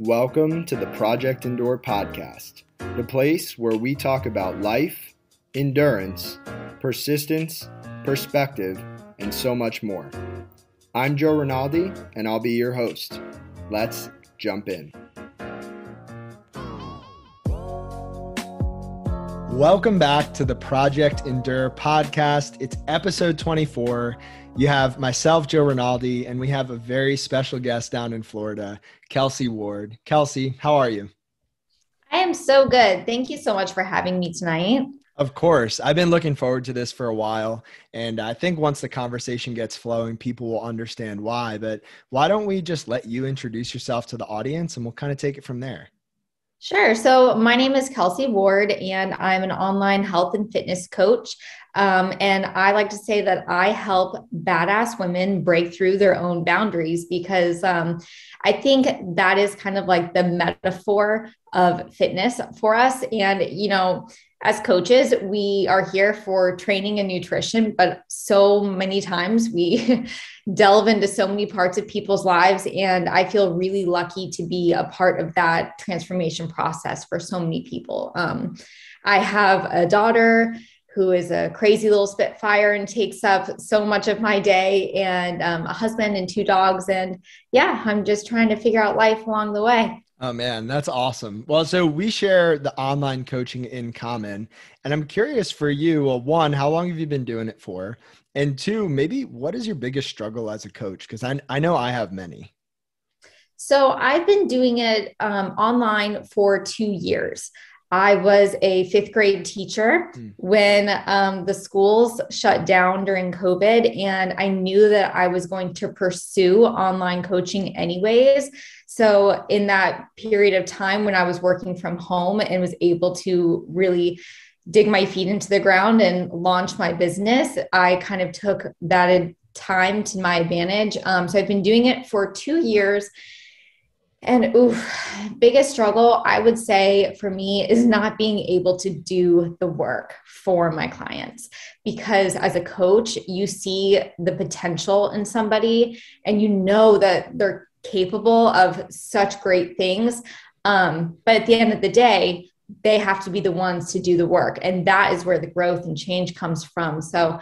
Welcome to the Project Endure podcast, the place where we talk about life, endurance, persistence, perspective, and so much more. I'm Joe Rinaldi, and I'll be your host. Let's jump in. Welcome back to the Project Endure podcast. It's episode 24. You have myself, Joe Rinaldi, and we have a very special guest down in Florida, Kelsi Ward. Kelsi, how are you? I am so good. Thank you so much for having me tonight. Of course. I've been looking forward to this for a while. And I think once the conversation gets flowing, people will understand why. But why don't we just let you introduce yourself to the audience and we'll kind of take it from there? Sure. So, my name is Kelsi Ward, and I'm an online health and fitness coach. Um, and I like to say that I help badass women break through their own boundaries because um, I think that is kind of like the metaphor of fitness for us. And, you know, as coaches, we are here for training and nutrition, but so many times we delve into so many parts of people's lives. And I feel really lucky to be a part of that transformation process for so many people. Um, I have a daughter who is a crazy little spitfire and takes up so much of my day, and um, a husband and two dogs. And yeah, I'm just trying to figure out life along the way. Oh man, that's awesome. Well, so we share the online coaching in common. And I'm curious for you, well, one, how long have you been doing it for? And two, maybe what is your biggest struggle as a coach? Because I, I know I have many. So I've been doing it um, online for two years. I was a fifth grade teacher mm. when um, the schools shut down during COVID, and I knew that I was going to pursue online coaching anyways. So, in that period of time when I was working from home and was able to really dig my feet into the ground and launch my business, I kind of took that time to my advantage. Um, so, I've been doing it for two years and biggest struggle I would say for me is not being able to do the work for my clients because as a coach, you see the potential in somebody and you know that they're capable of such great things. Um, but at the end of the day, they have to be the ones to do the work. And that is where the growth and change comes from. So,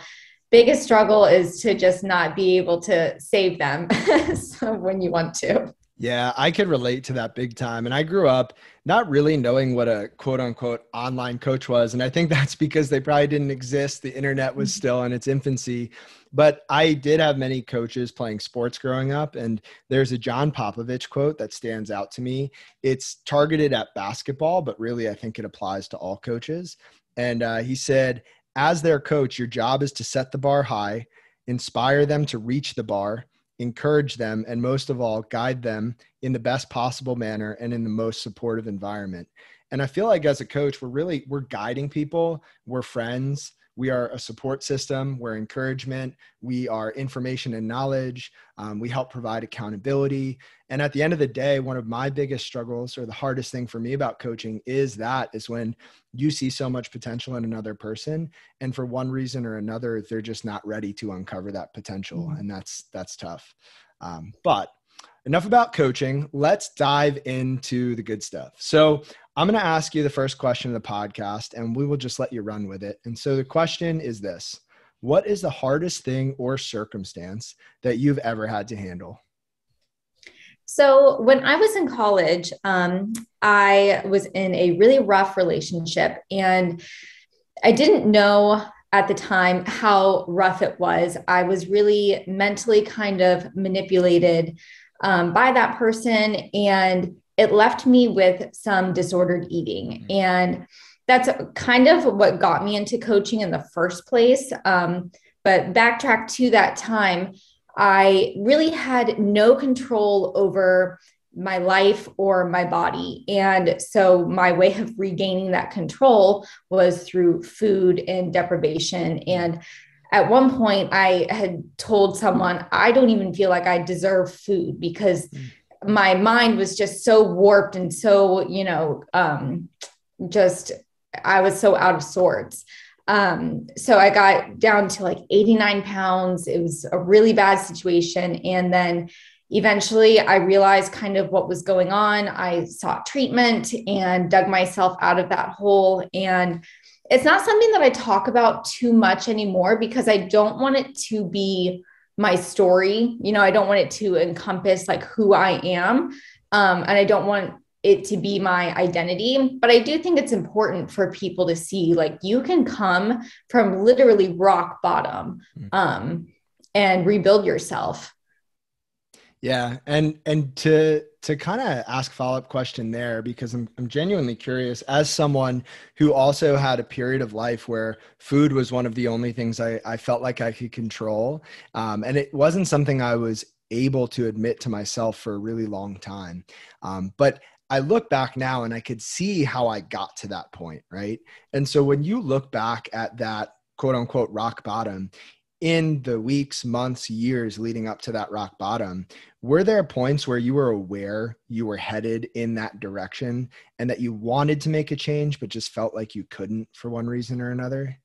biggest struggle is to just not be able to save them when you want to. Yeah, I could relate to that big time. And I grew up not really knowing what a quote unquote online coach was. And I think that's because they probably didn't exist. The internet was mm-hmm. still in its infancy. But I did have many coaches playing sports growing up. And there's a John Popovich quote that stands out to me. It's targeted at basketball, but really I think it applies to all coaches. And uh, he said, as their coach, your job is to set the bar high, inspire them to reach the bar encourage them, and most of all, guide them in the best possible manner and in the most supportive environment. And I feel like as a coach, we're really we're guiding people, we're friends, we are a support system. We're encouragement. We are information and knowledge. Um, we help provide accountability. And at the end of the day one of my biggest struggles or the hardest thing for me about coaching is that is when you see so much potential in another person and for one reason or another they're just not ready to uncover that potential. Mm-hmm. and that's that's tough. Um, but enough about coaching. Let's dive into the good stuff. So, I'm going to ask you the first question of the podcast, and we will just let you run with it. And so, the question is this What is the hardest thing or circumstance that you've ever had to handle? So, when I was in college, um, I was in a really rough relationship, and I didn't know at the time how rough it was. I was really mentally kind of manipulated um, by that person. And it left me with some disordered eating. Mm-hmm. And that's kind of what got me into coaching in the first place. Um, but backtrack to that time, I really had no control over my life or my body. And so my way of regaining that control was through food and deprivation. And at one point I had told someone, I don't even feel like I deserve food because mm. my mind was just so warped and so, you know, um, just I was so out of sorts. Um, so I got down to like 89 pounds. It was a really bad situation. And then eventually I realized kind of what was going on. I sought treatment and dug myself out of that hole. And it's not something that I talk about too much anymore because I don't want it to be my story. You know, I don't want it to encompass like who I am. Um, and I don't want it to be my identity. But I do think it's important for people to see like you can come from literally rock bottom hmm. um, and rebuild yourself. Yeah, and and to to kind of ask follow up question there because I'm I'm genuinely curious as someone who also had a period of life where food was one of the only things I I felt like I could control, um, and it wasn't something I was able to admit to myself for a really long time. Um, but I look back now and I could see how I got to that point, right? And so when you look back at that quote unquote rock bottom, in the weeks, months, years leading up to that rock bottom, were there points where you were aware you were headed in that direction and that you wanted to make a change, but just felt like you couldn't for one reason or another?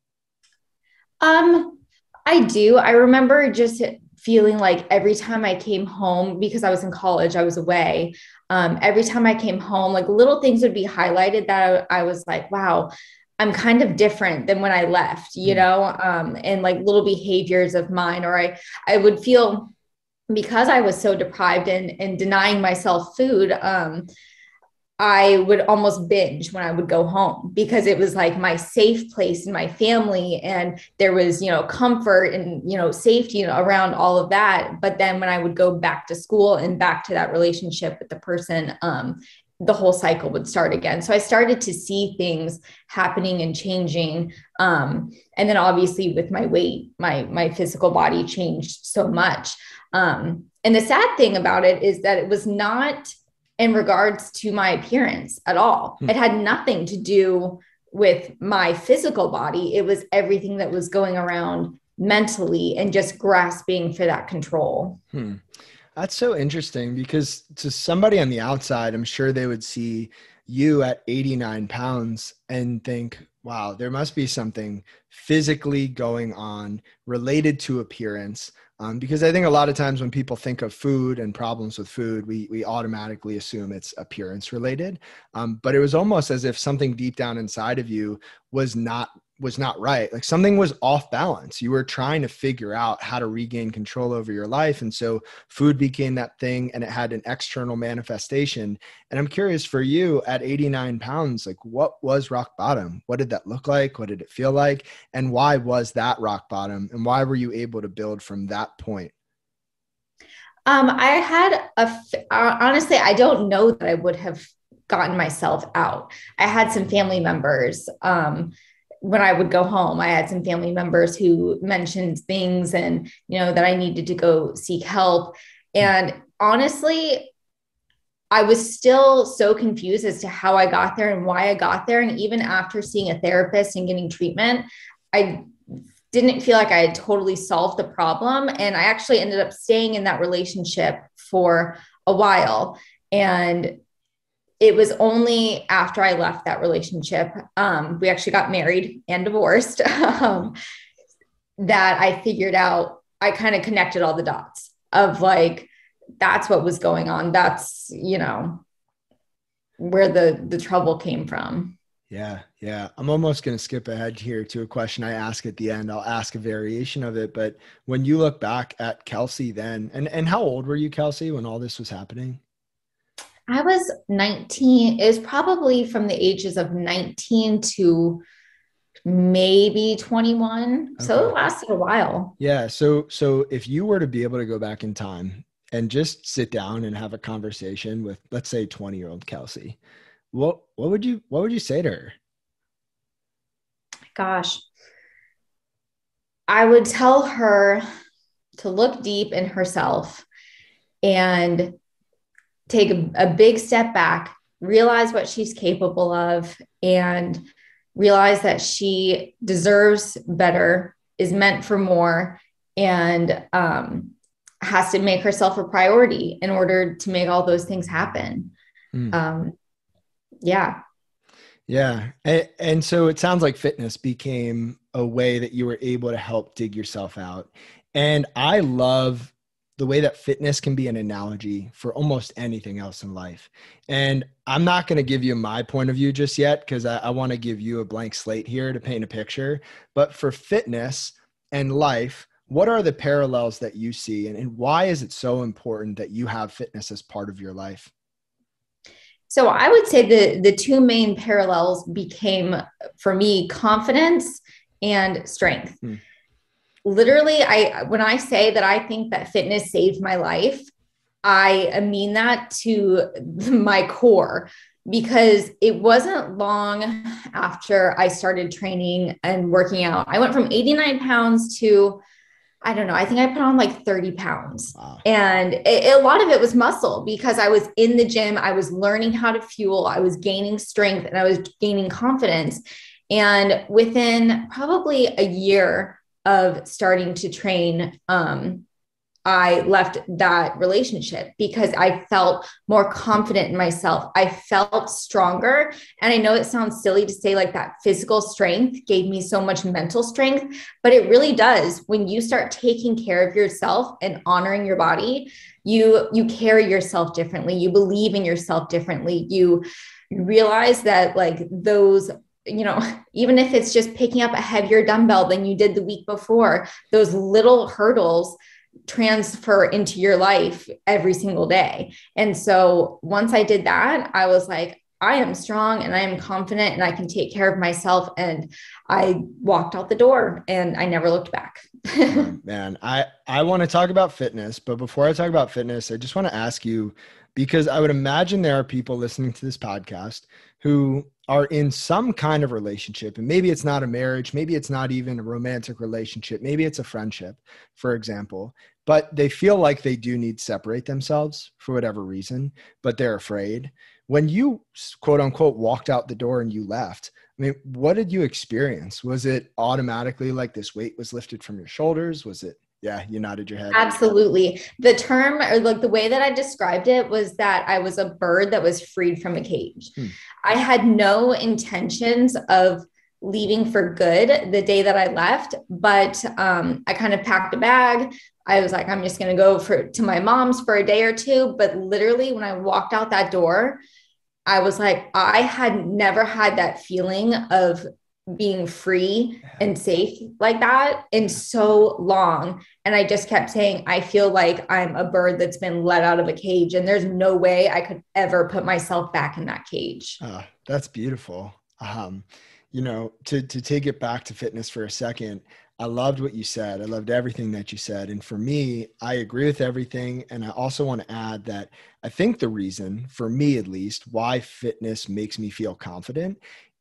Um, I do. I remember just feeling like every time I came home, because I was in college, I was away. Um, every time I came home, like little things would be highlighted that I, I was like, wow, I'm kind of different than when I left, you mm. know, um, and like little behaviors of mine, or I, I would feel because I was so deprived and, and denying myself food, um, I would almost binge when I would go home because it was like my safe place in my family and there was, you know, comfort and, you know, safety around all of that. But then when I would go back to school and back to that relationship with the person, um, the whole cycle would start again. So I started to see things happening and changing. Um, and then obviously with my weight, my my physical body changed so much. Um, and the sad thing about it is that it was not in regards to my appearance at all. Hmm. It had nothing to do with my physical body. It was everything that was going around mentally and just grasping for that control. Hmm. That's so interesting because to somebody on the outside, I'm sure they would see you at 89 pounds and think, wow, there must be something physically going on related to appearance. Um, because I think a lot of times when people think of food and problems with food, we we automatically assume it's appearance related. Um, but it was almost as if something deep down inside of you was not was not right. Like something was off balance. You were trying to figure out how to regain control over your life. And so food became that thing and it had an external manifestation. And I'm curious for you at 89 pounds, like what was rock bottom? What did that look like? What did it feel like? And why was that rock bottom? And why were you able to build from that point? Um, I had a, uh, honestly, I don't know that I would have gotten myself out. I had some family members, um, when I would go home, I had some family members who mentioned things and, you know, that I needed to go seek help. Hmm. And honestly, I was still so confused as to how I got there and why I got there. And even after seeing a therapist and getting treatment, I didn't feel like I had totally solved the problem. And I actually ended up staying in that relationship for a while. And it was only after I left that relationship, um, we actually got married and divorced, um, that I figured out, I kind of connected all the dots of like, that's what was going on. That's, you know, where the the trouble came from. Yeah, yeah. I'm almost going to skip ahead here to a question I ask at the end. I'll ask a variation of it, but when you look back at Kelsi then, and and how old were you, Kelsi, when all this was happening? I was 19. It was probably from the ages of 19 to maybe 21. Okay. So it lasted a while. Yeah. So so if you were to be able to go back in time and just sit down and have a conversation with let's say 20 year old Kelsi, what what would you what would you say to her? Gosh. I would tell her to look deep in herself and take a, a big step back, realize what she's capable of, and realize that she deserves better, is meant for more, and um, has to make herself a priority in order to make all those things happen. Mm. Um, yeah. Yeah. And, and, so it sounds like fitness became a way that you were able to help dig yourself out. And I love the way that fitness can be an analogy for almost anything else in life. And I'm not going to give you my point of view just yet because I, I want to give you a blank slate here to paint a picture. But for fitness and life, what are the parallels that you see and, and why is it so important that you have fitness as part of your life? So I would say the the two main parallels became for me confidence and strength. Hmm. Literally, I when I say that I think that fitness saved my life, I mean that to my core because it wasn't long after I started training and working out. I went from 89 pounds to I don't know. I think I put on like 30 pounds. Wow. And it, a lot of it was muscle because I was in the gym. I was learning how to fuel. I was gaining strength and I was gaining confidence. And within probably a year of starting to train, um, I left that relationship because I felt more confident in myself. I felt stronger. And I know it sounds silly to say like that physical strength gave me so much mental strength, but it really does. When you start taking care of yourself and honoring your body, you you carry yourself differently. You believe in yourself differently. You realize that like those you know, even if it's just picking up a heavier dumbbell than you did the week before, those little hurdles transfer into your life every single day. And so once I did that, I was like, I am strong and I am confident and I can take care of myself. And I walked out the door and I never looked back. Oh, man, I, I want to talk about fitness, but before I talk about fitness, I just want to ask you because I would imagine there are people listening to this podcast who are in some kind of relationship and maybe it's not a marriage maybe it's not even a romantic relationship maybe it's a friendship for example but they feel like they do need to separate themselves for whatever reason but they're afraid. When you quote unquote walked out the door and you left i mean what did you experience? Was it automatically like this weight was lifted from your shoulders? Was it yeah, you nodded your head. Absolutely. The term or like the way that I described it was that I was a bird that was freed from a cage. Hmm. I had no intentions of leaving for good the day that I left, but um, I kind of packed a bag. I was like, I'm just going to go for to my mom's for a day or two. But literally, when I walked out that door, I was like, I had never had that feeling of being free and safe like that in so long. And I just kept saying, I feel like I'm a bird that's been let out of a cage, and there's no way I could ever put myself back in that cage. Uh, that's beautiful. Um, you know, to to take it back to fitness for a second, I loved what you said. I loved everything that you said. And for me, I agree with everything. And I also want to add that I think the reason, for me at least, why fitness makes me feel confident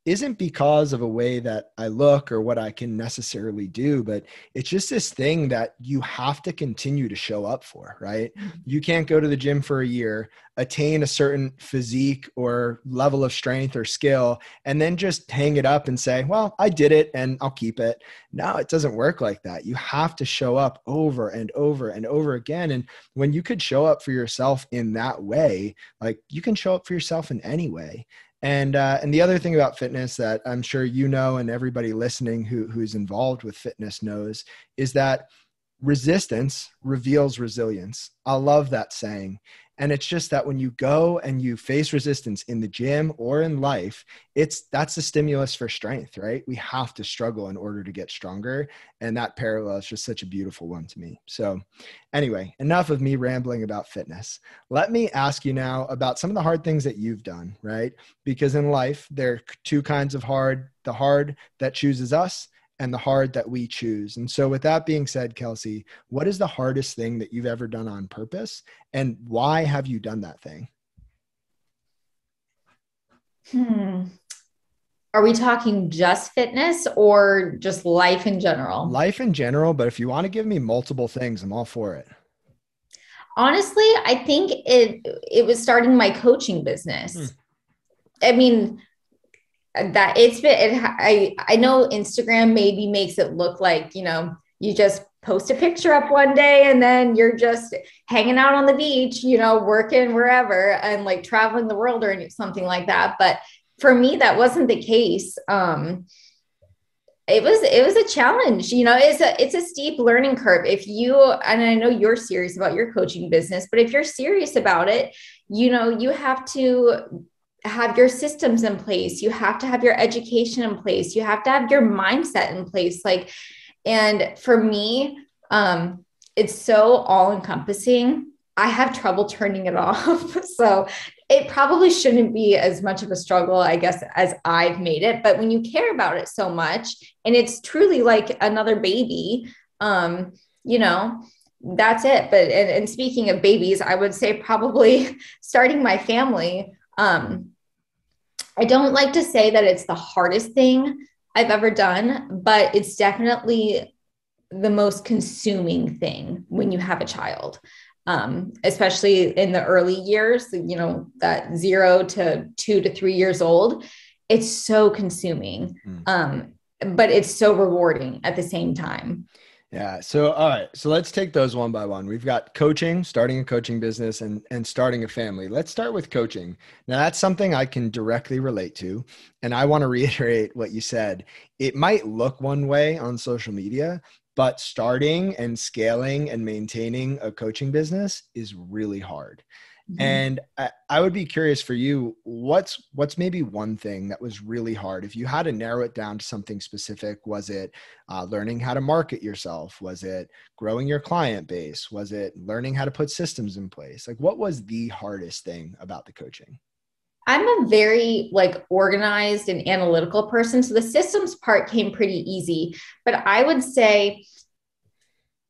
isn't because of a way that I look or what I can necessarily do, but it's just this thing that you have to continue to show up for, right? Mm-hmm. You can't go to the gym for a year, attain a certain physique or level of strength or skill, and then just hang it up and say, well, I did it and I'll keep it. No, it doesn't work like that. You have to show up over and over and over again. And when you could show up for yourself in that way, like you can show up for yourself in any way. And uh, and the other thing about fitness that I'm sure you know and everybody listening who who's involved with fitness knows is that resistance reveals resilience. I love that saying. And it's just that when you go and you face resistance in the gym or in life, it's that's the stimulus for strength, right? We have to struggle in order to get stronger. And that parallel is just such a beautiful one to me. So, anyway, enough of me rambling about fitness. Let me ask you now about some of the hard things that you've done, right? Because in life, there are two kinds of hard the hard that chooses us and the hard that we choose. And so, with that being said, Kelsi, what is the hardest thing that you've ever done on purpose? And why have you done that thing? Hmm. Are we talking just fitness or just life in general? Life in general, but if you want to give me multiple things, I'm all for it. Honestly, I think it it was starting my coaching business. Hmm. I mean, that it's been it, i i know instagram maybe makes it look like you know you just post a picture up one day and then you're just hanging out on the beach you know working wherever and like traveling the world or something like that. But for me that wasn't the case. Um it was it was a challenge you know it's a it's a steep learning curve. If you and i know you're serious about your coaching business but if you're serious about it you know you have to have your systems in place you have to have your education in place you have to have your mindset in place like and for me um it's so all encompassing i have trouble turning it off so it probably shouldn't be as much of a struggle, I guess, as I've made it. But when you care about it so much, and it's truly like another baby, um, you know, that's it. But and, and speaking of babies, I would say probably starting my family. Um, I don't like to say that it's the hardest thing I've ever done, but it's definitely the most consuming thing when you have a child um, especially in the early years, you know, that zero to two to three years old, it's so consuming. Mm. Um, but it's so rewarding at the same time. Yeah. So, all right. So let's take those one by one. We've got coaching, starting a coaching business, and and starting a family. Let's start with coaching. Now, that's something I can directly relate to, and I want to reiterate what you said. It might look one way on social media, but starting and scaling and maintaining a coaching business is really hard mm-hmm. and I, I, would be curious for you what's what's maybe one thing that was really hard? If you had to narrow it down to something specific was it uh, learning how to market yourself? Was it growing your client base? Was it learning how to put systems in place? Like what was the hardest thing about the coaching? I'm a very like organized and analytical person. So the systems part came pretty easy, but I would say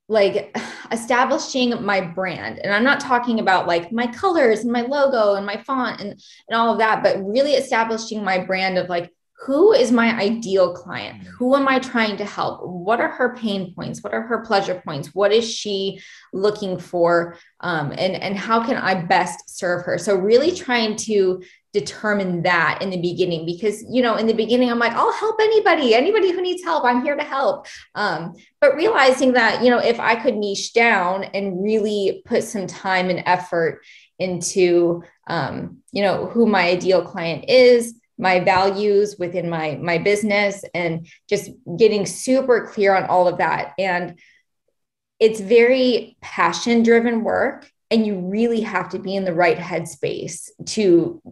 like establishing my brand. And i'm not talking about like my colors and my logo and my font and, and all of that but really establishing my brand of like who is my ideal client? Mm-hmm. who am i trying to help? What are her pain points? What are her pleasure points? What is she looking for? Um, and and how can i best serve her? So really trying to determine that in the beginning because you know in the beginning i'm like i'll help anybody anybody who needs help i'm here to help. Um, but realizing that you know if i could niche down and really put some time and effort into um, you know who my ideal client is my values within my my business and just getting super clear on all of that and it's very passion driven work and you really have to be in the right headspace to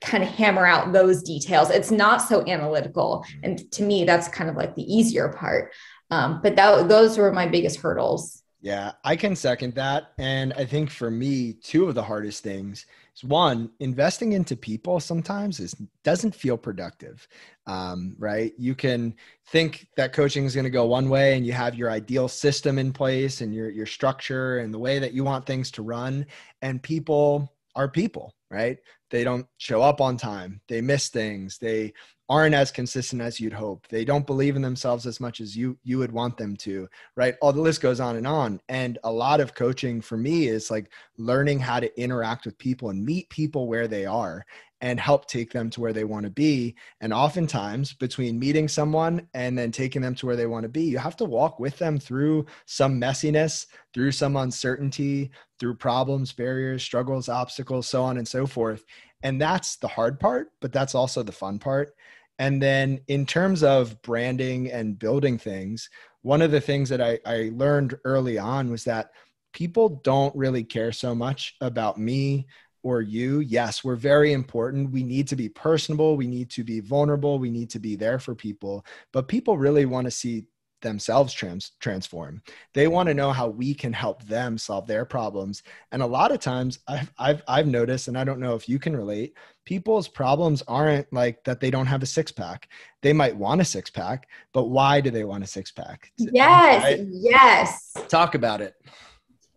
kind of hammer out those details. It's not so analytical. And to me, that's kind of like the easier part. Um, but that, those were my biggest hurdles. Yeah, I can second that. And I think for me, two of the hardest things one, investing into people sometimes is doesn't feel productive. Um, right? You can think that coaching is going to go one way and you have your ideal system in place and your your structure and the way that you want things to run. And people are people, right? They don't show up on time. They miss things. They aren't as consistent as you'd hope. They don't believe in themselves as much as you you would want them to, right? All the list goes on and on. And a lot of coaching for me is like learning how to interact with people and meet people where they are and help take them to where they want to be. And oftentimes, between meeting someone and then taking them to where they want to be, you have to walk with them through some messiness, through some uncertainty, through problems, barriers, struggles, obstacles, so on and so forth. And that's the hard part, but that's also the fun part. And then, in terms of branding and building things, one of the things that I, I learned early on was that people don't really care so much about me or you, yes, we're very important. We need to be personable. We need to be vulnerable. We need to be there for people. But people really want to see themselves trans- transform. They want to know how we can help them solve their problems. And a lot of times I've, I've, I've noticed, and I don't know if you can relate, people's problems aren't like that they don't have a six pack. They might want a six pack, but why do they want a six pack? Yes. Right? Yes. Talk about it.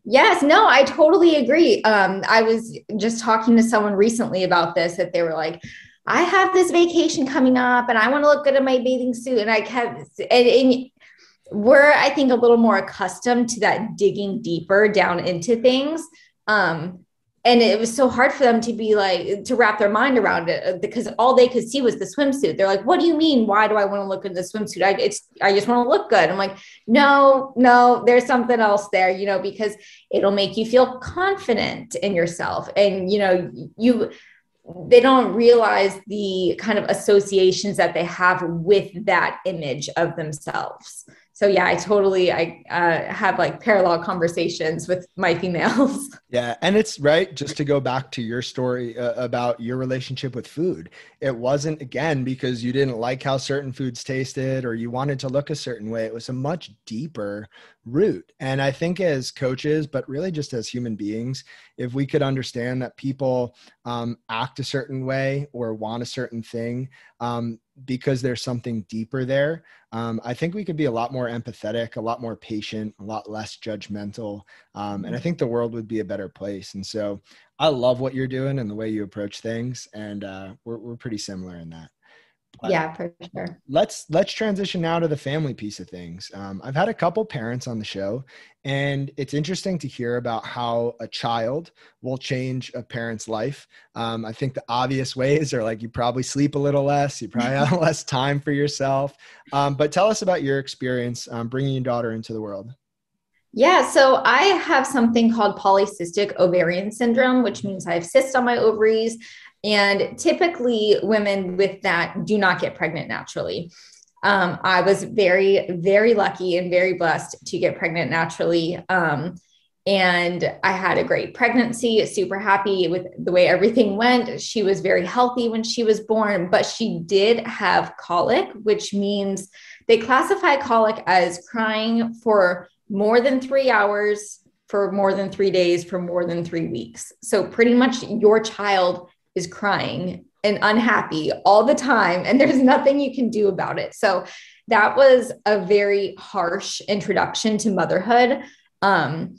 Yes, no, I totally agree. Um, I was just talking to someone recently about this that they were like, I have this vacation coming up and I want to look good in my bathing suit. And I kept, and, and we're, I think, a little more accustomed to that digging deeper down into things. Um, and it was so hard for them to be like to wrap their mind around it uh, because all they could see was the swimsuit. They're like what do you mean? Why do i want to look in the swimsuit? I it's i just want to look good. I'm like no no there's something else there you know because it'll make you feel confident in yourself. And you know you they don't realize the kind of associations that they have with that image of themselves so yeah i totally i uh, have like parallel conversations with my females. Yeah and it's right just to go back to your story uh, about your relationship with food. It wasn't again because you didn't like how certain foods tasted or you wanted to look a certain way. It was a much deeper root. And i think as coaches but really just as human beings if we could understand that people um, act a certain way or want a certain thing um, because there's something deeper there, um, I think we could be a lot more empathetic, a lot more patient, a lot less judgmental. Um, and I think the world would be a better place. And so I love what you're doing and the way you approach things. And uh, we're, we're pretty similar in that. Yeah, for sure. Let's let's transition now to the family piece of things. Um, I've had a couple parents on the show, and it's interesting to hear about how a child will change a parent's life. Um, I think the obvious ways are like you probably sleep a little less, you probably have less time for yourself. Um, but tell us about your experience um, bringing your daughter into the world. Yeah, so I have something called polycystic ovarian syndrome, which means I have cysts on my ovaries. And typically, women with that do not get pregnant naturally. Um, I was very, very lucky and very blessed to get pregnant naturally. Um, and I had a great pregnancy, super happy with the way everything went. She was very healthy when she was born, but she did have colic, which means they classify colic as crying for more than three hours, for more than three days, for more than three weeks. So, pretty much your child is crying and unhappy all the time, and there's nothing you can do about it. So that was a very harsh introduction to motherhood. Um,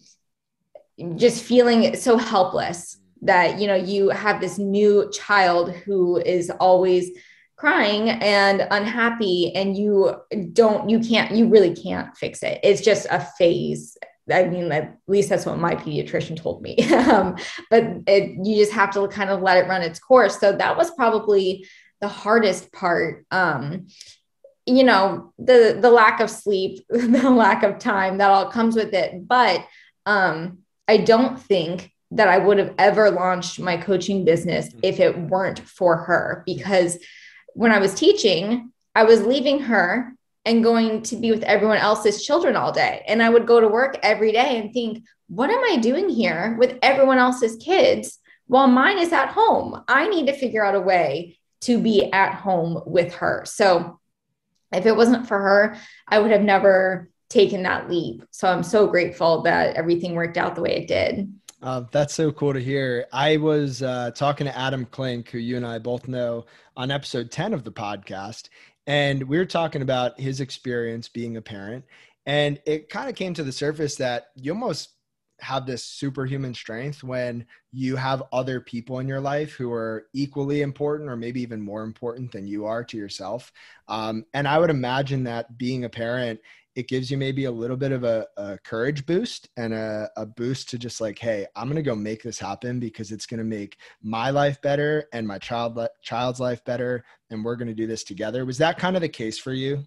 just feeling so helpless that you know you have this new child who is always crying and unhappy and you don't you can't you really can't fix it it's just a phase I mean, at least that's what my pediatrician told me. um, but it, you just have to kind of let it run its course. So that was probably the hardest part. Um, you know, the the lack of sleep, the lack of time, that all comes with it. But um, I don't think that I would have ever launched my coaching business if it weren't for her. Because when I was teaching, I was leaving her and going to be with everyone else's children all day. And I would go to work every day and think, what am I doing here with everyone else's kids while mine is at home? I need to figure out a way to be at home with her. So if it wasn't for her, I would have never taken that leap. So I'm so grateful that everything worked out the way it did. Uh, that's so cool to hear. I was uh, talking to Adam Klink, who you and I both know, on episode 10 of the podcast. And we were talking about his experience being a parent. And it kind of came to the surface that you almost have this superhuman strength when you have other people in your life who are equally important or maybe even more important than you are to yourself. Um, and I would imagine that being a parent it gives you maybe a little bit of a, a courage boost and a, a, boost to just like, hey, I'm gonna go make this happen because it's gonna make my life better and my child child's life better, and we're gonna do this together. Was that kind of the case for you?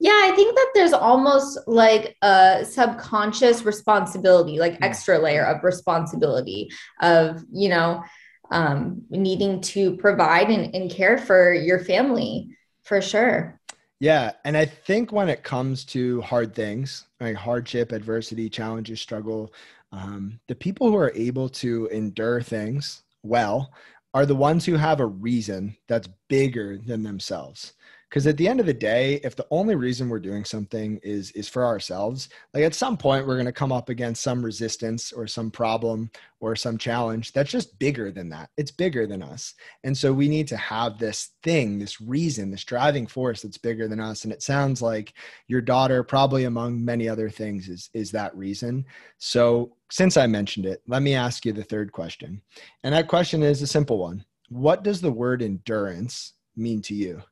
Yeah, I think that there's almost like a subconscious responsibility, like mm-hmm. extra layer of responsibility of, you know, um, needing to provide and, and care for your family for sure. Yeah. And I think when it comes to hard things, like hardship, adversity, challenges, struggle, um, the people who are able to endure things well are the ones who have a reason that's bigger than themselves because at the end of the day if the only reason we're doing something is is for ourselves like at some point we're going to come up against some resistance or some problem or some challenge that's just bigger than that. It's bigger than us. And so we need to have this thing this reason this driving force that's bigger than us. And it sounds like your daughter probably among many other things is is that reason. So since i mentioned it let me ask you the third question. And that question is a simple one. What does the word endurance mean to you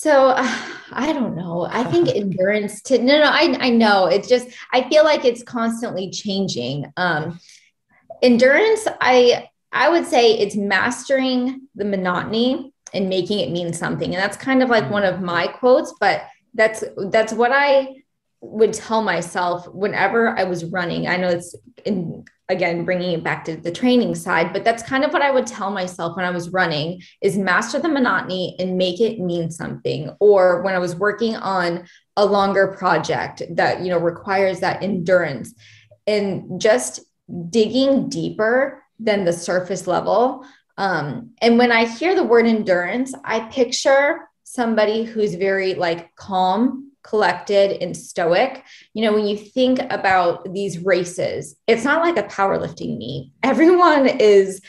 so uh, I don't know. I think endurance to no, no, I, I know it's just, I feel like it's constantly changing. Um, endurance, I, I would say it's mastering the monotony and making it mean something. And that's kind of like one of my quotes, but that's, that's what I would tell myself whenever I was running. I know it's in, again bringing it back to the training side but that's kind of what i would tell myself when i was running is master the monotony and make it mean something. Or when i was working on a longer project that you know requires that endurance and just digging deeper than the surface level. Um, and when i hear the word endurance i picture somebody who's very like calm collected and stoic. You know, when you think about these races, it's not like a powerlifting meet. Everyone is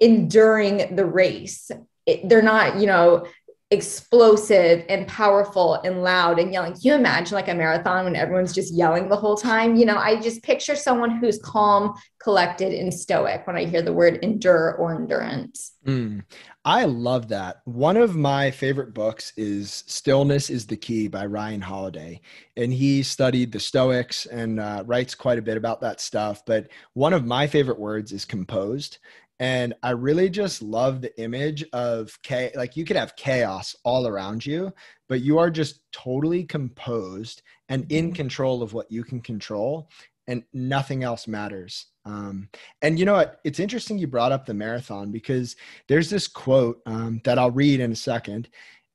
enduring the race. It, they're not, you know, explosive and powerful and loud and yelling. Can you imagine like a marathon when everyone's just yelling the whole time? You know, I just picture someone who's calm, collected, and stoic when I hear the word endure or endurance. Mm, I love that. One of my favorite books is Stillness is the Key by Ryan Holiday. And he studied the Stoics and uh, writes quite a bit about that stuff. But one of my favorite words is composed. And I really just love the image of chaos. Like you could have chaos all around you, but you are just totally composed and in mm-hmm. control of what you can control, and nothing else matters. Um, and you know what? It's interesting you brought up the marathon because there's this quote um, that I'll read in a second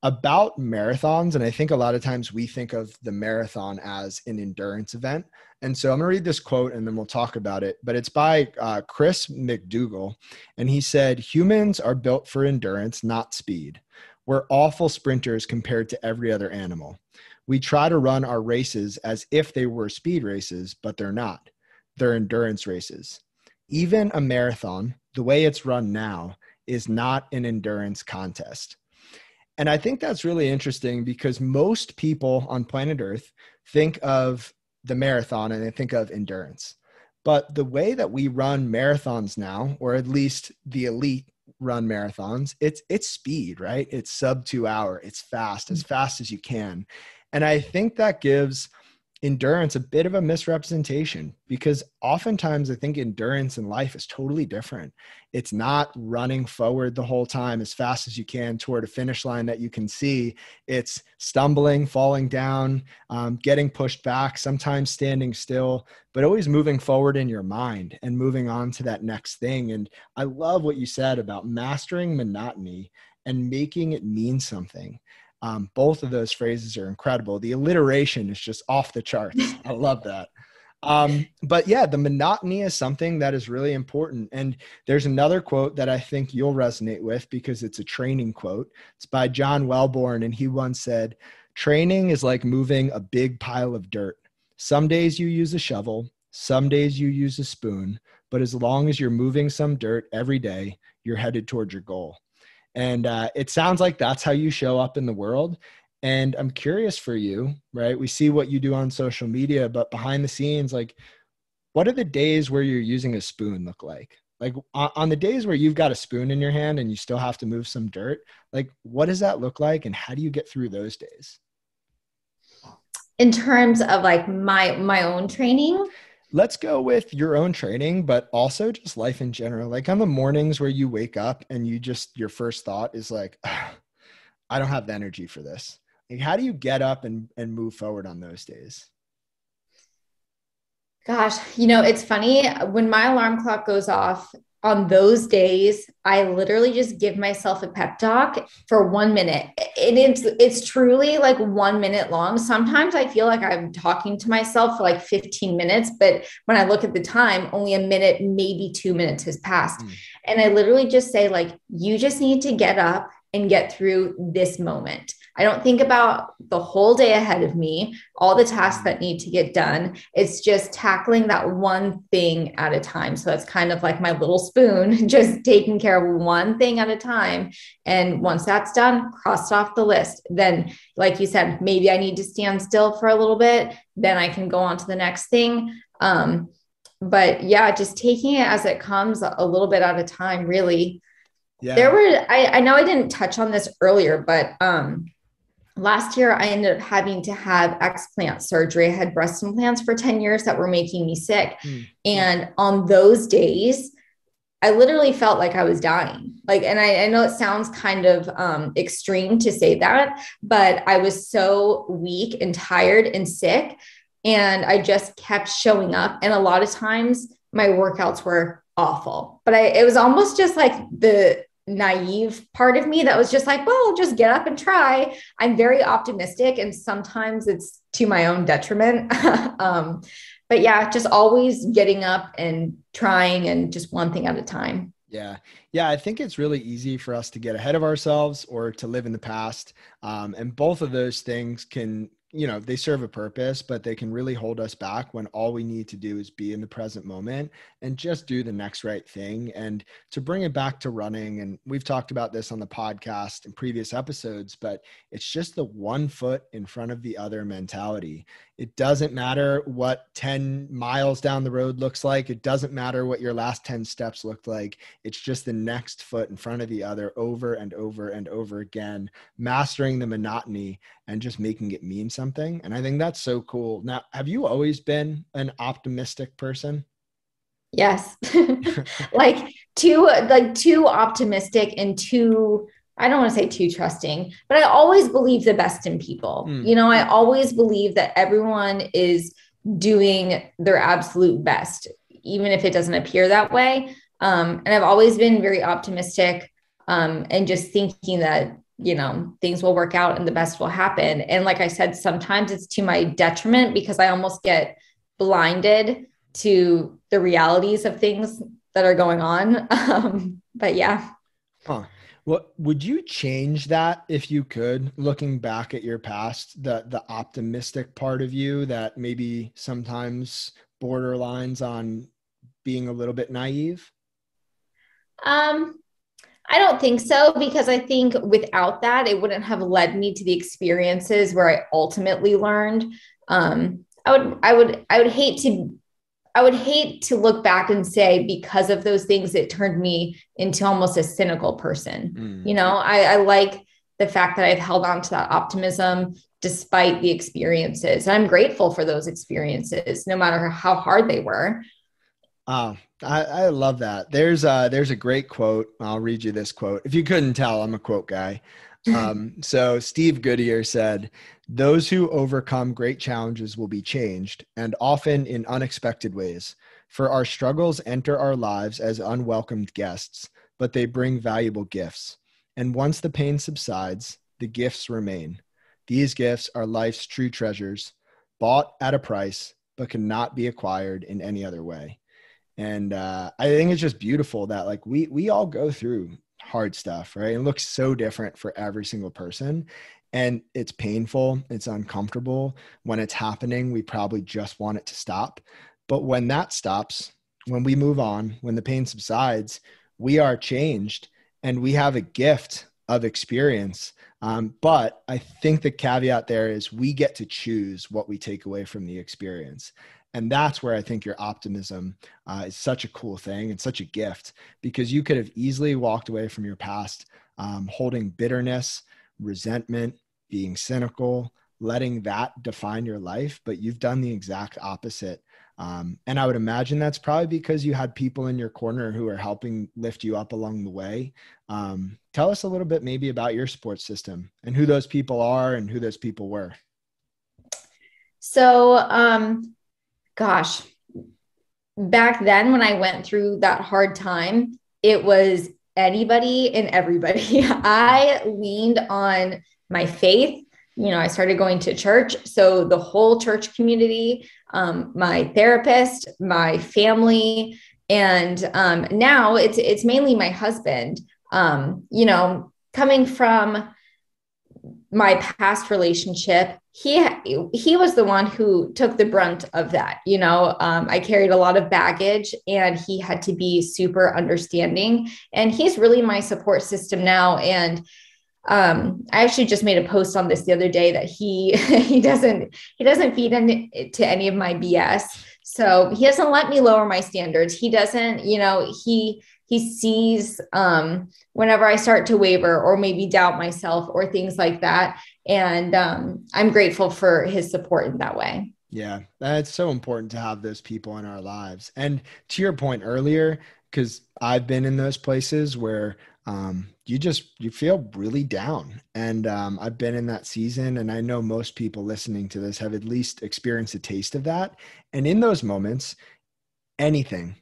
about marathons. And I think a lot of times we think of the marathon as an endurance event. And so I'm going to read this quote and then we'll talk about it. But it's by uh, Chris McDougall. And he said, Humans are built for endurance, not speed. We're awful sprinters compared to every other animal. We try to run our races as if they were speed races, but they're not. They're endurance races. Even a marathon, the way it's run now, is not an endurance contest. And I think that's really interesting because most people on planet Earth think of the marathon and they think of endurance. But the way that we run marathons now, or at least the elite run marathons, it's it's speed, right? It's sub two hour, it's fast, as mm-hmm. fast as you can. And I think that gives endurance a bit of a misrepresentation because oftentimes I think endurance in life is totally different. It's not running forward the whole time as fast as you can toward a finish line that you can see. It's stumbling, falling down, um, getting pushed back, sometimes standing still, but always moving forward in your mind and moving on to that next thing. And I love what you said about mastering monotony and making it mean something. Um, both of those phrases are incredible. The alliteration is just off the charts. I love that. Um, but yeah, the monotony is something that is really important. And there's another quote that I think you'll resonate with because it's a training quote. It's by John Welbourn, and he once said, Training is like moving a big pile of dirt. Some days you use a shovel, some days you use a spoon, but as long as you're moving some dirt every day, you're headed towards your goal. And uh, it sounds like that's how you show up in the world. And I'm curious for you, right? We see what you do on social media, but behind the scenes, like, what are the days where you're using a spoon look like? Like on the days where you've got a spoon in your hand and you still have to move some dirt, like what does that look like and how do you get through those days? In terms of like my my own training, let's go with your own training, but also just life in general. Like on the mornings where you wake up and you just, your first thought is like, I don't have the energy for this. Like, how do you get up and, and move forward on those days? Gosh, you know, it's funny when my alarm clock goes off on those days, I literally just give myself a pep talk for one minute. And it's it's truly like one minute long. Sometimes I feel like I'm talking to myself for like 15 minutes, but when I look at the time, only a minute, maybe two minutes has passed. Mm. And I literally just say, like, you just need to get up and get through this moment. I don't think about the whole day ahead of me, all the tasks that need to get done. It's just tackling that one thing at a time. So it's kind of like my little spoon, just taking care of one thing at a time. And once that's done, crossed off the list. Then, like you said, maybe I need to stand still for a little bit. Then I can go on to the next thing. Um, but yeah, just taking it as it comes a little bit at a time, really. Yeah. There were, I, I know I didn't touch on this earlier, but um, last year I ended up having to have explant surgery. I had breast implants for 10 years that were making me sick. Mm. And on those days, I literally felt like I was dying. Like, and I, I know it sounds kind of um, extreme to say that, but I was so weak and tired and sick. And I just kept showing up. And a lot of times my workouts were awful. But I, it was almost just like the naive part of me that was just like, well, just get up and try. I'm very optimistic, and sometimes it's to my own detriment. um, but yeah, just always getting up and trying and just one thing at a time. Yeah. Yeah. I think it's really easy for us to get ahead of ourselves or to live in the past. Um, and both of those things can you know they serve a purpose but they can really hold us back when all we need to do is be in the present moment and just do the next right thing. And to bring it back to running and we've talked about this on the podcast in previous episodes but it's just the one foot in front of the other mentality it doesn't matter what 10 miles down the road looks like it doesn't matter what your last 10 steps looked like it's just the next foot in front of the other over and over and over again mastering the monotony and just making it mean something. And I think that's so cool. Now, have you always been an optimistic person? Yes. like too like too optimistic and too I don't want to say too trusting, but I always believe the best in people. Mm. You know, I always believe that everyone is doing their absolute best, even if it doesn't appear that way. Um, and I've always been very optimistic um, and just thinking that you know things will work out and the best will happen and like i said sometimes it's to my detriment because i almost get blinded to the realities of things that are going on um, but yeah huh what would you change that if you could looking back at your past the the optimistic part of you that maybe sometimes borderlines on being a little bit naive um I don't think so because I think without that, it wouldn't have led me to the experiences where I ultimately learned. Um, I would, I would, I would hate to, I would hate to look back and say because of those things, it turned me into almost a cynical person. Mm. You know, I, I like the fact that I've held on to that optimism despite the experiences. And I'm grateful for those experiences, no matter how hard they were. Oh, I, I love that. There's a, there's a great quote. I'll read you this quote. If you couldn't tell, I'm a quote guy. Um, so Steve Goodier said, those who overcome great challenges will be changed and often in unexpected ways. For our struggles enter our lives as unwelcomed guests, but they bring valuable gifts. And once the pain subsides, the gifts remain. These gifts are life's true treasures, bought at a price, but cannot be acquired in any other way and uh, i think it's just beautiful that like we we all go through hard stuff right? It looks so different for every single person and it's painful it's uncomfortable. When it's happening we probably just want it to stop. But when that stops when we move on when the pain subsides we are changed and we have a gift of experience. Um, but i think the caveat there is we get to choose what we take away from the experience and that's where I think your optimism uh, is such a cool thing and such a gift because you could have easily walked away from your past um, holding bitterness, resentment, being cynical, letting that define your life, but you've done the exact opposite. Um, and I would imagine that's probably because you had people in your corner who are helping lift you up along the way. Um, tell us a little bit maybe about your support system and who those people are and who those people were. So, um, gosh, back then when I went through that hard time, it was anybody and everybody. I leaned on my faith. You know, I started going to church. So the whole church community, um, my therapist, my family, and um, now it's it's mainly my husband. Um, you know, coming from my past relationship he he was the one who took the brunt of that you know? Um, i carried a lot of baggage and he had to be super understanding. And he's really my support system now. And um, i actually just made a post on this the other day that he he doesn't he doesn't feed into any of my bs so he doesn't let me lower my standards. He doesn't you know he he sees um, whenever I start to waver or maybe doubt myself or things like that. And um, I'm grateful for his support in that way. Yeah, that's so important to have those people in our lives. And to your point earlier, because I've been in those places where um, you just you feel really down, and um, I've been in that season, and I know most people listening to this have at least experienced a taste of that. And in those moments, anything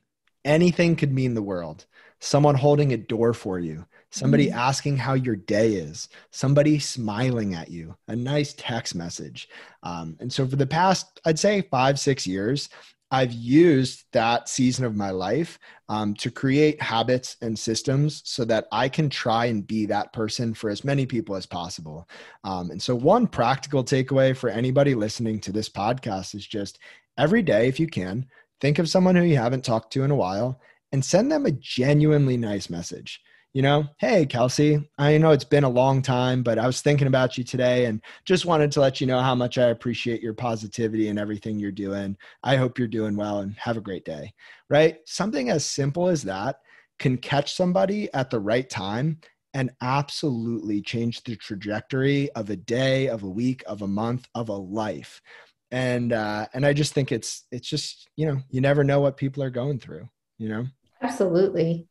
anything could mean the world. Someone holding a door for you, somebody mm-hmm. asking how your day is, somebody smiling at you, a nice text message. Um, and so for the past, I'd say five, six years, I've used that season of my life um, to create habits and systems so that I can try and be that person for as many people as possible. Um, and so, one practical takeaway for anybody listening to this podcast is just every day, if you can, think of someone who you haven't talked to in a while and send them a genuinely nice message you know, hey, Kelsi, I know it's been a long time, but I was thinking about you today and just wanted to let you know how much I appreciate your positivity and everything you're doing. I hope you're doing well and have a great day. Right? Something as simple as that can catch somebody at the right time and absolutely change the trajectory of a day, of a week, of a month, of a life. And uh, and I just think it's it's just you know you never know what people are going through. You know. Absolutely.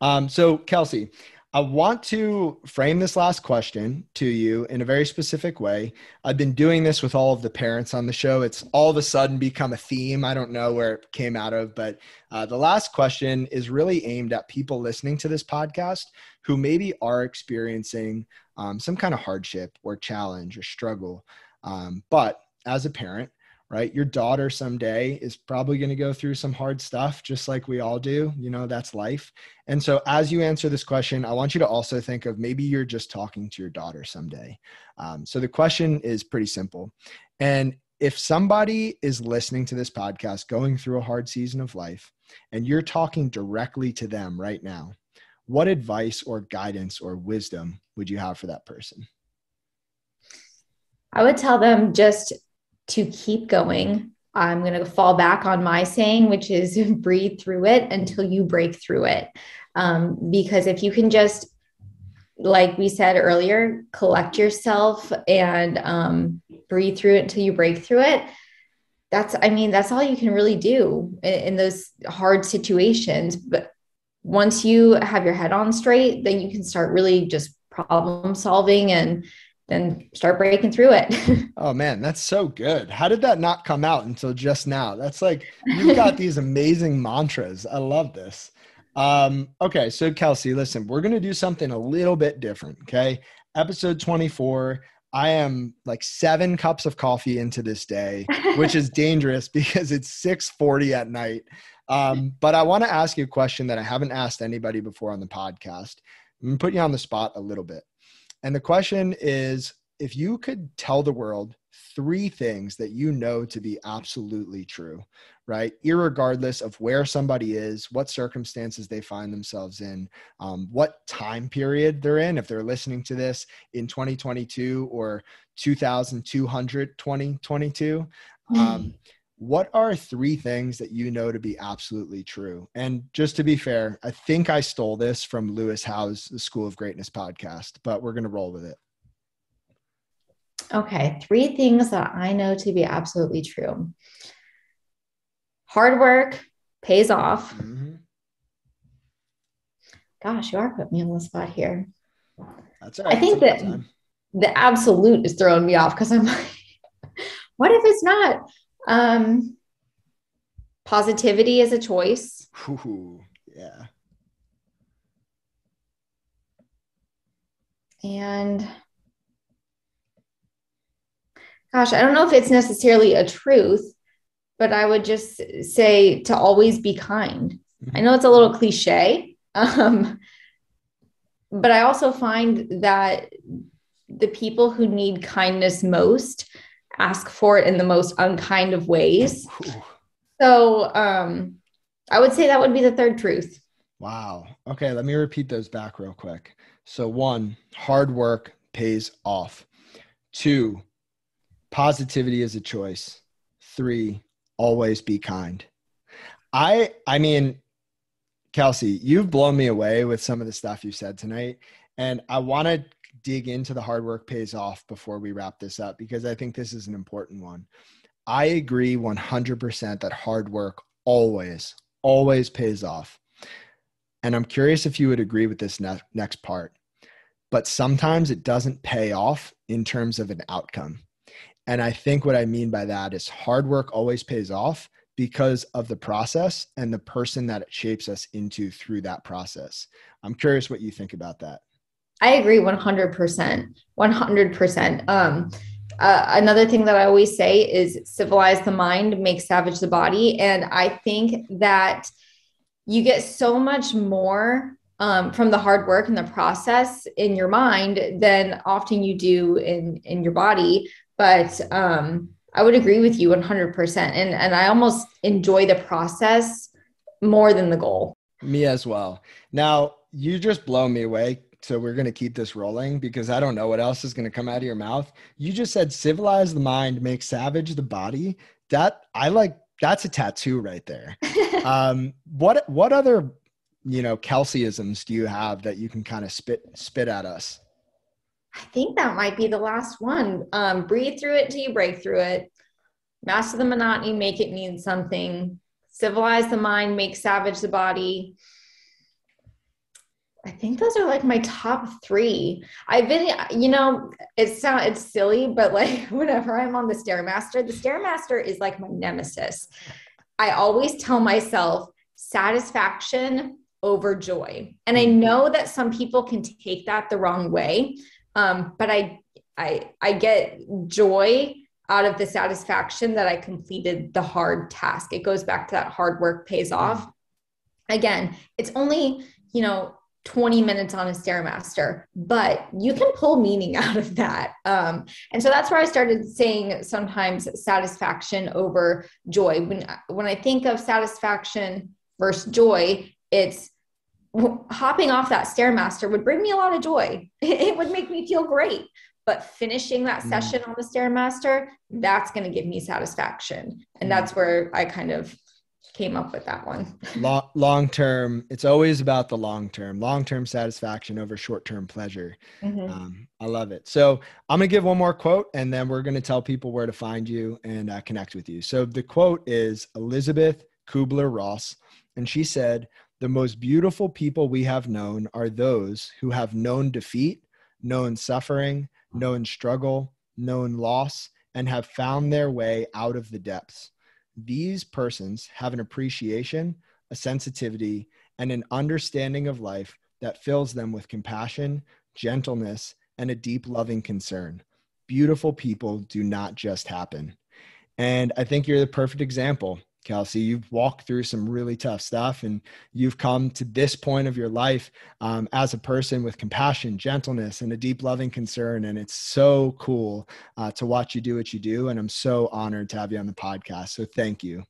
Um, so, Kelsi, I want to frame this last question to you in a very specific way. I've been doing this with all of the parents on the show. It's all of a sudden become a theme. I don't know where it came out of, but uh, the last question is really aimed at people listening to this podcast who maybe are experiencing um, some kind of hardship or challenge or struggle. Um, but as a parent, right? Your daughter someday is probably going to go through some hard stuff, just like we all do. You know, that's life. And so, as you answer this question, I want you to also think of maybe you're just talking to your daughter someday. Um, so, the question is pretty simple. And if somebody is listening to this podcast going through a hard season of life and you're talking directly to them right now, what advice or guidance or wisdom would you have for that person? I would tell them just to keep going. I'm going to fall back on my saying, which is breathe through it until you break through it. Um, because if you can just, like we said earlier, collect yourself and um, breathe through it until you break through it. That's, I mean, that's all you can really do in, in those hard situations. But once you have your head on straight, then you can start really just problem solving and then start breaking through it. oh man, that's so good. How did that not come out until just now? That's like you've got these amazing mantras. I love this. Um, okay, so Kelsi, listen, we're gonna do something a little bit different. Okay, episode 24. I am like seven cups of coffee into this day, which is dangerous because it's 6:40 at night. Um, but I want to ask you a question that I haven't asked anybody before on the podcast. I'm putting you on the spot a little bit. And the question is if you could tell the world three things that you know to be absolutely true, right? Irregardless of where somebody is, what circumstances they find themselves in, um, what time period they're in, if they're listening to this in 2022 or 2200 2022. Um, what are three things that you know to be absolutely true? And just to be fair, I think I stole this from Lewis Howes' the School of Greatness podcast, but we're going to roll with it. Okay, three things that I know to be absolutely true. Hard work pays off. Mm-hmm. Gosh, you are putting me on the spot here. That's all right. I think that the absolute is throwing me off because I'm like, what if it's not? Um, positivity is a choice. Ooh, yeah. And gosh, I don't know if it's necessarily a truth, but I would just say to always be kind. I know it's a little cliche, um, but I also find that the people who need kindness most ask for it in the most unkind of ways. So um, I would say that would be the third truth. Wow. Okay, let me repeat those back real quick. So, one, hard work pays off. Two, positivity is a choice. Three, always be kind. I I mean, Kelsi, you've blown me away with some of the stuff you said tonight. And I want to dig into the hard work pays off before we wrap this up because I think this is an important one. I agree 100% that hard work always, always pays off. And I'm curious if you would agree with this ne- next part. But sometimes it doesn't pay off in terms of an outcome. And I think what I mean by that is hard work always pays off because of the process and the person that it shapes us into through that process. I'm curious what you think about that. I agree 100%. 100%. Um, uh, another thing that I always say is civilize the mind, make savage the body. And I think that you get so much more um, from the hard work and the process in your mind than often you do in in your body. But um, I would agree with you 100%. And, and I almost enjoy the process more than the goal. Me as well. Now, you just blow me away. So we're going to keep this rolling because I don't know what else is going to come out of your mouth. You just said civilize the mind, make savage the body. That I like that's a tattoo right there. um, what what other you know Kelseyisms do you have that you can kind of spit spit at us? I think that might be the last one. Um, breathe through it till you break through it. Master the monotony, make it mean something. Civilize the mind, make savage the body. I think those are like my top three. I've been, you know, it sounds it's silly, but like whenever I'm on the stairmaster, the stairmaster is like my nemesis. I always tell myself satisfaction over joy, and I mm-hmm. know that some people can take that the wrong way. Um, but I, I, I get joy out of the satisfaction that I completed the hard task. It goes back to that hard work pays off. Again, it's only, you know, 20 minutes on a stairmaster but you can pull meaning out of that. Um, and so that's where i started saying sometimes satisfaction over joy. When when i think of satisfaction versus joy it's hopping off that stairmaster would bring me a lot of joy. It would make me feel great. But finishing that mm. session on the stairmaster that's going to give me satisfaction. And mm. that's where i kind of came up with that one. long, long term, it's always about the long term, long term satisfaction over short term pleasure. Mm-hmm. Um, I love it. So I'm going to give one more quote and then we're going to tell people where to find you and uh, connect with you. So the quote is Elisabeth Kubler Ross, and she said, The most beautiful people we have known are those who have known defeat, known suffering, known struggle, known loss, and have found their way out of the depths these persons have an appreciation, a sensitivity, and an understanding of life that fills them with compassion, gentleness, and a deep loving concern. Beautiful people do not just happen. And I think you're the perfect example. Kelsi. You've walked through some really tough stuff and you've come to this point of your life um, as a person with compassion, gentleness, and a deep loving concern. And it's so cool uh, to watch you do what you do. And I'm so honored to have you on the podcast. So thank you.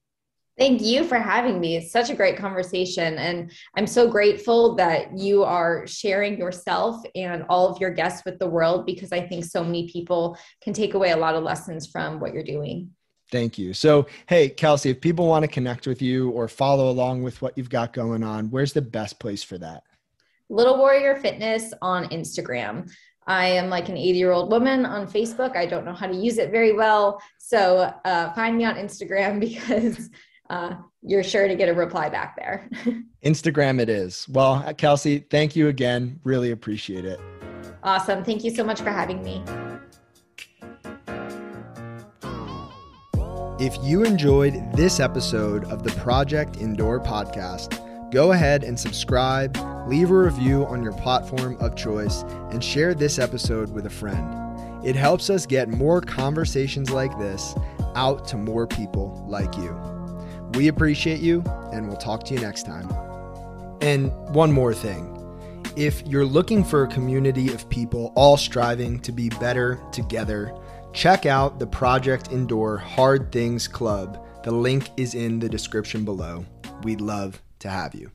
Thank you for having me. It's such a great conversation. And I'm so grateful that you are sharing yourself and all of your guests with the world because I think so many people can take away a lot of lessons from what you're doing. Thank you. So, hey, Kelsi, if people want to connect with you or follow along with what you've got going on, where's the best place for that? Little Warrior Fitness on Instagram. I am like an 80 year old woman on Facebook. I don't know how to use it very well. So, uh, find me on Instagram because uh, you're sure to get a reply back there. Instagram it is. Well, Kelsi, thank you again. Really appreciate it. Awesome. Thank you so much for having me. If you enjoyed this episode of the Project Endure podcast, go ahead and subscribe, leave a review on your platform of choice, and share this episode with a friend. It helps us get more conversations like this out to more people like you. We appreciate you, and we'll talk to you next time. And one more thing if you're looking for a community of people all striving to be better together, check out the Project Endure Hard Things Club. The link is in the description below. We'd love to have you.